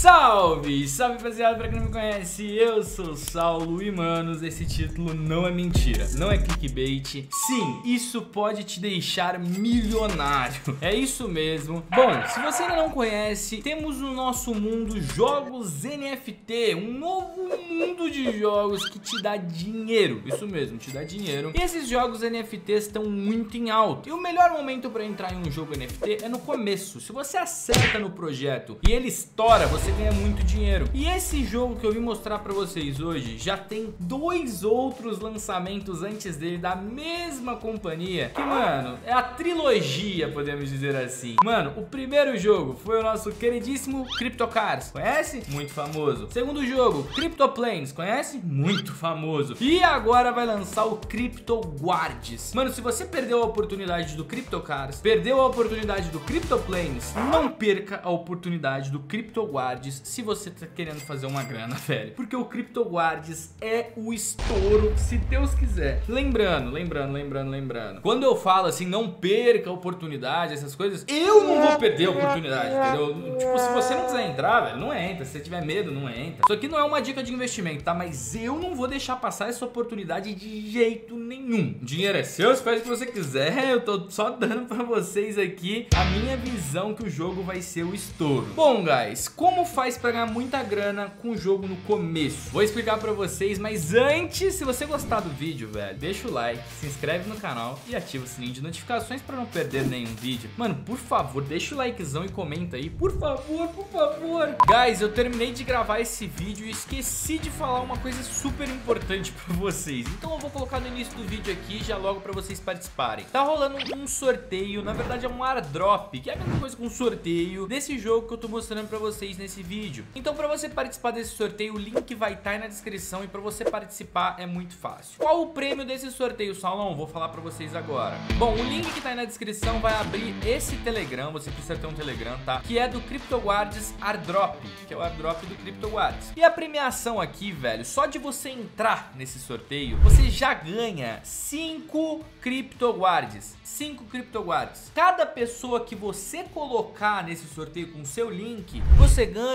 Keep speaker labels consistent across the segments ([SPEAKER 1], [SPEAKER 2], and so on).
[SPEAKER 1] Salve! Salve rapaziada, pra quem não me conhece, eu sou Saulo e manos, esse título não é mentira, não é clickbait. Sim, isso pode te deixar milionário, é isso mesmo. Bom, se você ainda não conhece, temos no nosso mundo jogos NFT, um novo mundo de jogos que te dá dinheiro, isso mesmo, te dá dinheiro. E esses jogos NFTs estão muito em alta. E o melhor momento para entrar em um jogo NFT é no começo. Se você acerta no projeto e ele estoura, você ganha muito dinheiro. E esse jogo que eu vim mostrar para vocês hoje já tem dois outros lançamentos antes dele da mesma companhia. Que, mano, é a trilogia, podemos dizer assim. Mano, o primeiro jogo foi o nosso queridíssimo CryptoCars. Conhece? Muito famoso. Segundo jogo, CryptoPlanes. Conhece? Muito famoso. E agora vai lançar o CryptoGuards. Mano, se você perdeu a oportunidade do CryptoCars, perdeu a oportunidade do CryptoPlanes, não perca a oportunidade do CryptoGuards Se você tá querendo fazer uma grana, velho. Porque o Crypto Guards é o estouro, se Deus quiser. Lembrando, lembrando, lembrando, lembrando. Quando eu falo assim, não perca a oportunidade, essas coisas, eu não vou perder a oportunidade, entendeu? Tipo, se você não quiser entrar, velho, não entra. Se você tiver medo, não entra. Isso aqui não é uma dica de investimento, tá? Mas eu não vou deixar passar essa oportunidade de jeito nenhum. O dinheiro é seu, você o que você quiser. Eu tô só dando pra vocês aqui a minha visão que o jogo vai ser o estouro. Bom, guys, como faz para ganhar muita grana com o jogo no começo. Vou explicar para vocês, mas antes, se você gostar do vídeo, velho, deixa o like, se inscreve no canal e ativa o sininho de notificações para não perder nenhum vídeo. Mano, por favor, deixa o likezão e comenta aí, por favor, por favor. Guys, eu terminei de gravar esse vídeo e esqueci de falar uma coisa super importante para vocês. Então eu vou colocar no início do vídeo aqui, já logo para vocês participarem. Tá rolando um sorteio, na verdade é um airdrop, que é a mesma coisa com um sorteio desse jogo que eu tô mostrando para vocês nesse vídeo. Então para você participar desse sorteio, o link vai estar tá na descrição e para você participar é muito fácil. Qual o prêmio desse sorteio, Salão? Vou falar para vocês agora. Bom, o link que tá aí na descrição vai abrir esse Telegram, você precisa ter um Telegram, tá? Que é do CryptoGuards Airdrop, que é o airdrop do CryptoGuards. E a premiação aqui, velho, só de você entrar nesse sorteio, você já ganha 5 CryptoGuards. 5 CryptoGuards. Cada pessoa que você colocar nesse sorteio com seu link, você ganha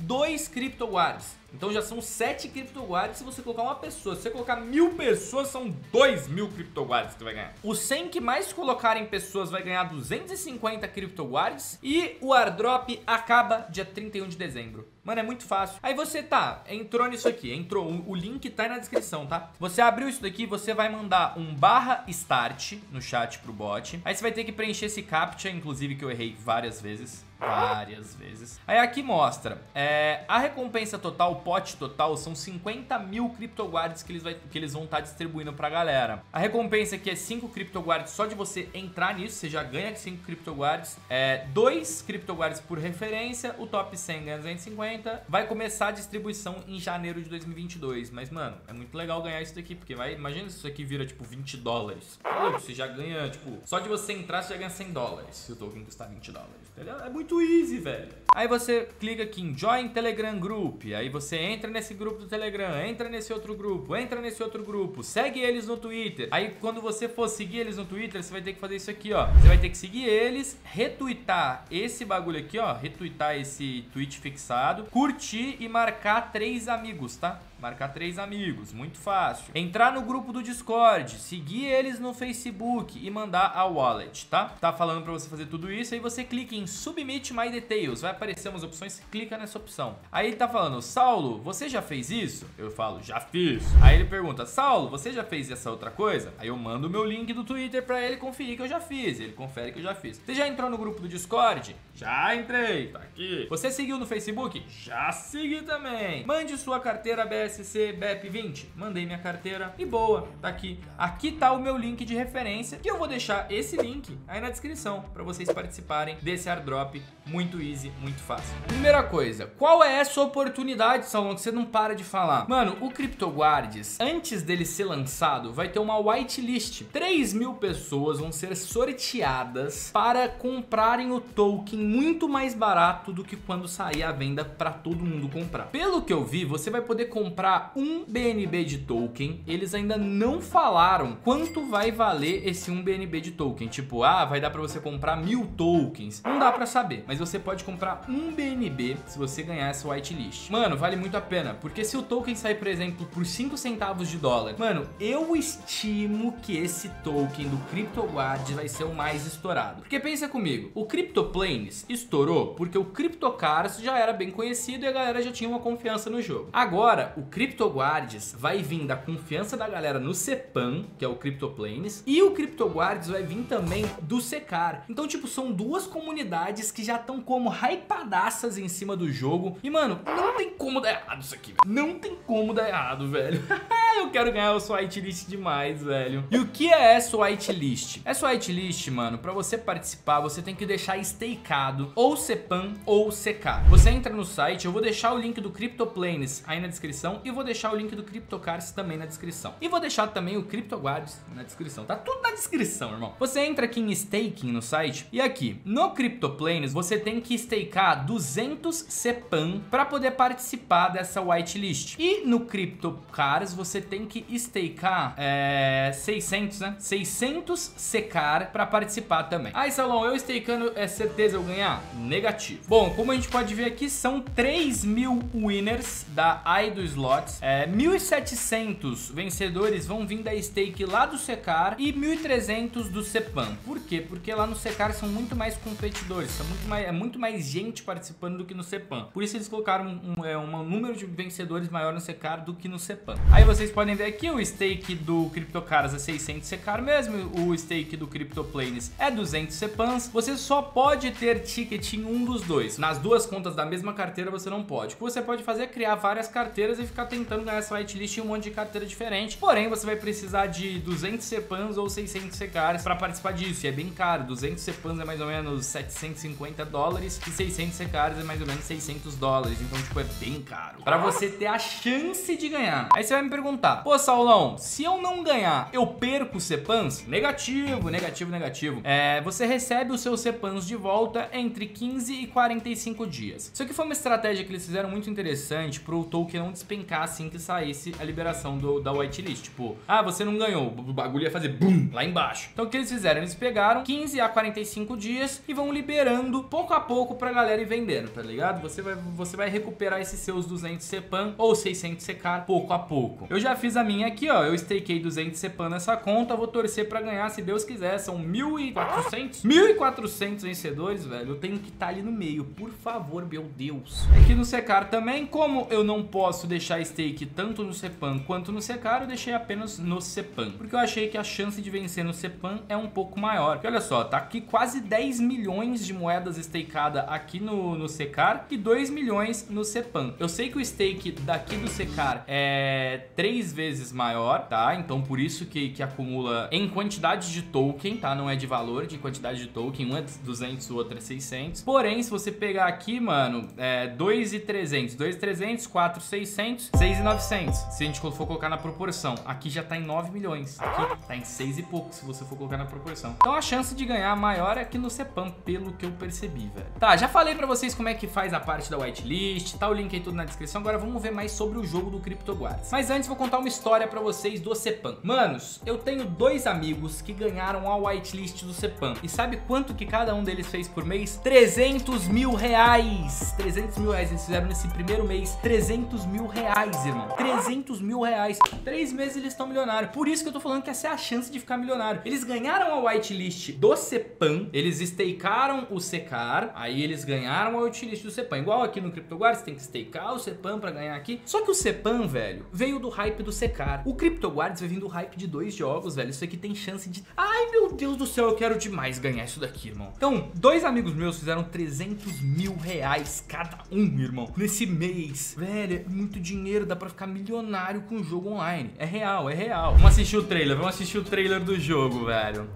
[SPEAKER 1] 2 CryptoGuards. Então já são 7 CryptoGuards se você colocar uma pessoa. Se você colocar mil pessoas, são 2 mil CryptoGuards que vai ganhar. O 100 que mais colocarem pessoas vai ganhar 250 CryptoGuards. E o airdrop acaba dia 31 de dezembro. Mano, é muito fácil. Aí você tá, entrou nisso aqui, entrou, o, link tá aí na descrição, tá? Você abriu isso daqui, você vai mandar um barra start no chat pro bot. Aí você vai ter que preencher esse captcha, inclusive que eu errei várias vezes várias vezes. Aí aqui mostra, é, a recompensa total, o pote total, são 50 mil CryptoGuards que eles, vai, que eles vão estar tá distribuindo pra galera. A recompensa aqui é 5 CryptoGuards só de você entrar nisso, você já ganha 5 CryptoGuards. É, 2 CryptoGuards por referência, o top 100 ganha 250. Vai começar a distribuição em janeiro de 2022. Mas, mano, é muito legal ganhar isso daqui, porque vai, imagina se isso aqui vira, tipo, 20 dólares. Você já ganha, tipo, só de você entrar, você já ganha 100 dólares, se o token custar 20 dólares, entendeu? É muito muito easy, velho. Aí você clica aqui em Join Telegram Group, aí você entra nesse grupo do Telegram, entra nesse outro grupo, entra nesse outro grupo, segue eles no Twitter. Aí quando você for seguir eles no Twitter, você vai ter que fazer isso aqui, ó. Você vai ter que seguir eles, retweetar esse bagulho aqui, ó, retweetar esse tweet fixado, curtir e marcar três amigos, tá? Marcar três amigos, muito fácil. Entrar no grupo do Discord, seguir eles no Facebook e mandar a wallet, tá? Tá falando pra você fazer tudo isso, aí você clica em Submit My Details, vai aparecer umas opções, clica nessa opção. Aí ele tá falando, Saulo, você já fez isso? Eu falo, já fiz. Aí ele pergunta, Saulo, você já fez essa outra coisa? Aí eu mando o meu link do Twitter pra ele conferir que eu já fiz, ele confere que eu já fiz. Você já entrou no grupo do Discord? Já entrei, tá aqui. Você seguiu no Facebook? Já segui também. Mande sua carteira BR BSC BEP20. Mandei minha carteira e boa, tá aqui. Aqui tá o meu link de referência e eu vou deixar esse link aí na descrição para vocês participarem desse airdrop muito easy, muito fácil. Primeira coisa, qual é essa oportunidade, Salão, que você não para de falar? Mano, o CryptoGuards, antes dele ser lançado, vai ter uma whitelist. 3 mil pessoas vão ser sorteadas para comprarem o token muito mais barato do que quando sair a venda para todo mundo comprar. Pelo que eu vi, você vai poder comprar comprar um BNB de token, eles ainda não falaram quanto vai valer esse um BNB de token. Tipo, ah, vai dar para você comprar mil tokens. Não dá para saber, mas você pode comprar um BNB se você ganhar essa whitelist. Mano, vale muito a pena, porque se o token sair, por exemplo, por 5 centavos de dólar, mano, eu estimo que esse token do CryptoGuard vai ser o mais estourado. Porque pensa comigo, o CryptoPlanes estourou porque o CryptoCars já era bem conhecido e a galera já tinha uma confiança no jogo. Agora, o CryptoGuards vai vir da confiança da galera no CEPAM, que é o CryptoPlanes, e o CryptoGuards vai vir também do Secar. Então, tipo, são duas comunidades que já estão como hypadaças em cima do jogo. E, mano, não tem como dar errado isso aqui, velho. Não tem como dar errado, velho. Eu quero ganhar o whitelist demais, velho. E o que é essa whitelist? Essa whitelist, mano, pra você participar, você tem que deixar stakeado ou CEPAM ou secar. Você entra no site, eu vou deixar o link do CryptoPlanes aí na descrição e vou deixar o link do CryptoCars também na descrição. E vou deixar também o CryptoGuards na descrição. Tá tudo na descrição, irmão. Você entra aqui em staking no site e aqui no CryptoPlanes você tem que stakear 200 CEPAM para poder participar dessa whitelist. E no CryptoCars você tem que stakear é, 600, né? 600 secar para participar também. Aí, Salão, eu stakeando é certeza eu ganhar? Negativo. Bom, como a gente pode ver aqui, são 3 mil winners da AI do Slots. É, 1.700 vencedores vão vir da stake lá do Secar e 1.300 do Cepan. Por quê? Porque lá no Secar são muito mais competidores, são muito mais, é muito mais gente participando do que no Cepan. Por isso eles colocaram um, é, um número de vencedores maior no Secar do que no Cepan. Aí vocês podem ver aqui o stake do CryptoCaras é 600 Secar mesmo, o stake do CryptoPlanes é 200 Cepans. Você só pode ter ticket em um dos dois. Nas duas contas da mesma carteira você não pode. O que você pode fazer é criar várias carteiras e ficar tentando ganhar essa whitelist em um monte de carteira diferente. Porém, você vai precisar de 200 Cepans ou 600 Secares para participar disso. E é bem caro. 200 Cepans é mais ou menos 750 dólares e 600 Secares é mais ou menos 600 dólares. Então, tipo, é bem caro. Para você ter a chance de ganhar. Aí você vai me perguntar, pô, Saulão, se eu não ganhar, eu perco Cepans? Negativo, negativo, negativo. É, você recebe os seus Cepans de volta entre 15 e 45 dias. Isso aqui foi uma estratégia que eles fizeram muito interessante pro token não despencar assim que saísse a liberação do, da whitelist. Tipo, ah, você não ganhou, o bagulho ia fazer BUM lá embaixo. Então o que eles fizeram? Eles pegaram 15 a 45 dias e vão liberando pouco a pouco pra galera ir vendendo, tá ligado? Você vai, você vai recuperar esses seus 200 CEPAN ou 600 secar pouco a pouco. Eu já fiz a minha aqui, ó. Eu stakei 200 CEPAN nessa conta, vou torcer pra ganhar, se Deus quiser. São 1.400? 1.400 vencedores, velho. Eu tenho que estar tá ali no meio, por favor, meu Deus. Aqui no secar também, como eu não posso deixar stake tanto no CEPAN quanto no secar, eu deixei apenas no CEPAN. Porque eu achei que a chance de vencer no CEPAN é um pouco maior. Porque olha só, tá aqui quase 10 milhões de moedas stakeadas aqui no, no secar e 2 milhões no CEPAN. Eu sei que o stake daqui do secar é 3 vezes maior, tá? Então por isso que, que acumula em quantidade de token, tá? Não é de valor, de quantidade de token. Um é 200, o outro é 600. Porém, se você pegar aqui, mano, é 2,300, 2,300, 4,600, 6,900. Se a gente for colocar na proporção, aqui já tá em 9 milhões. Aqui tá em 6 e pouco, se você for colocar na proporção. Então a chance de ganhar maior é aqui no CEPAM, pelo que eu percebi, velho. Tá, já falei pra vocês como é que faz a parte da whitelist, tá o link aí tudo na descrição. Agora vamos ver mais sobre o jogo do CryptoGuards. Mas antes vou contar uma história pra vocês do CEPAM. Manos, eu tenho dois amigos que ganharam a whitelist do CEPAM. E sabe quanto que cada um deles fez por mês? 300 mil reais! 300 mil reais, eles fizeram nesse primeiro mês 300 mil reais, irmão. 300 mil reais. Três meses eles estão milionários. Por isso que eu tô falando que essa é a chance de ficar milionário. Eles ganharam a whitelist do CEPAM, eles stakearam o secar, aí eles ganharam a whitelist do CEPAM. Igual aqui no CryptoGuard, você tem que stakear o CEPAM pra ganhar aqui. Só que o CEPAM, velho, veio do hype do secar. O CryptoGuards vai vir do hype de dois jogos, velho. Isso aqui tem chance de... Ai, meu Deus do céu, eu quero demais ganhar isso daqui, irmão. Então, dois amigos meus fizeram 300 mil reais cada um, irmão, nesse mês. Velho, é muito dinheiro, dá pra ficar milionário com o jogo online. É real, é real. Vamos assistir o trailer, vamos assistir o trailer do jogo, velho.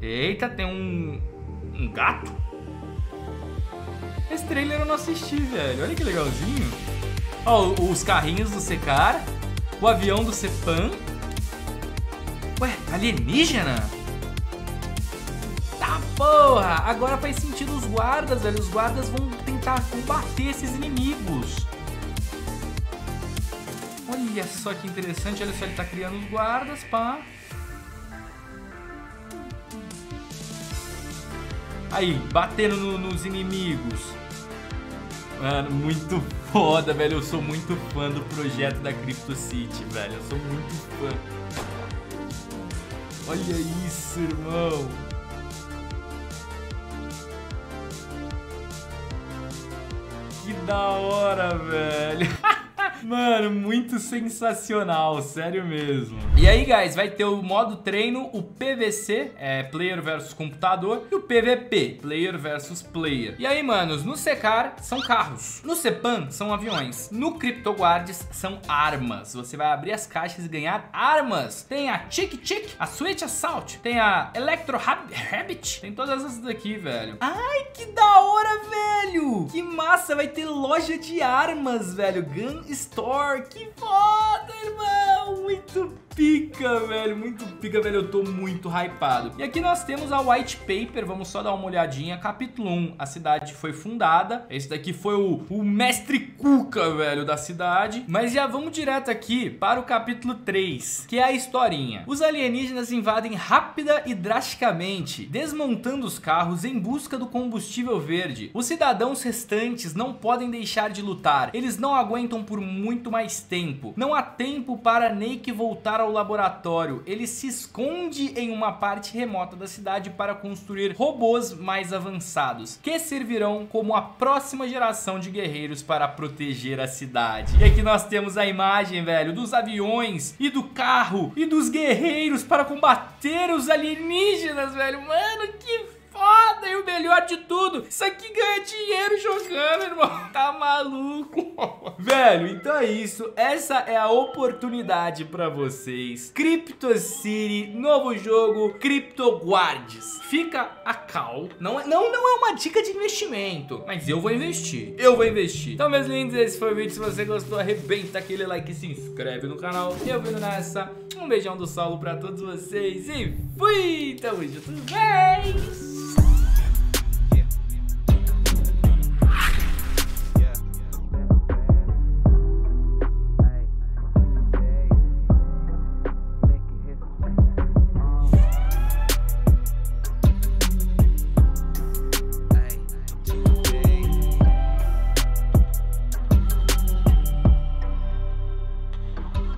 [SPEAKER 1] Eita, tem um, um gato. Esse trailer eu não assisti, velho. Olha que legalzinho. Ó, os carrinhos do Secar. O avião do Cepan. Ué, alienígena? Tá porra! Agora faz sentido os guardas, velho. Os guardas vão tentar combater esses inimigos. Olha só que interessante. Olha só, ele tá criando os guardas, pá. Aí, batendo no, nos inimigos. Mano, muito foda, velho. Eu sou muito fã do projeto da Crypto City, velho. Eu sou muito fã. Olha isso, irmão. Que da hora, velho. Mano, muito sensacional, sério mesmo. E aí, guys, vai ter o modo treino, o PVC, é player versus computador, e o PVP, player versus player. E aí, manos, no Secar são carros, no Cepan são aviões, no CryptoGuards são armas. Você vai abrir as caixas e ganhar armas. Tem a Chick Chick, a Switch Assault, tem a Electro Rabbit, tem todas essas daqui, velho. Ai, que da hora, velho! Que massa, vai ter loja de armas, velho. Gun Store. Que foda, irmão! Muito pica, velho. Muito pica, velho. Eu tô muito hypado. E aqui nós temos a White Paper. Vamos só dar uma olhadinha. Capítulo 1. A cidade foi fundada. Esse daqui foi o, o mestre Cuca, velho, da cidade. Mas já vamos direto aqui para o capítulo 3, que é a historinha. Os alienígenas invadem rápida e drasticamente, desmontando os carros em busca do combustível verde. Os cidadãos restantes não podem deixar de lutar. Eles não aguentam por muito mais tempo. Não há tempo para Nake voltar ao ao laboratório, ele se esconde em uma parte remota da cidade para construir robôs mais avançados, que servirão como a próxima geração de guerreiros para proteger a cidade. E aqui nós temos a imagem, velho, dos aviões e do carro e dos guerreiros para combater os alienígenas, velho. Mano, que foda e o melhor de tudo, isso aqui ganha dinheiro jogando, irmão. Tá maluco? Velho, então é isso. Essa é a oportunidade pra vocês. Crypto City, novo jogo, Crypto Guards. Fica a cal. Não, é, não, não é uma dica de investimento, mas eu vou investir. Eu vou investir. Então, meus lindos, esse foi o vídeo. Se você gostou, arrebenta aquele like e se inscreve no canal. Eu vendo nessa. Um beijão do Saulo pra todos vocês e fui! Tamo junto, beijo!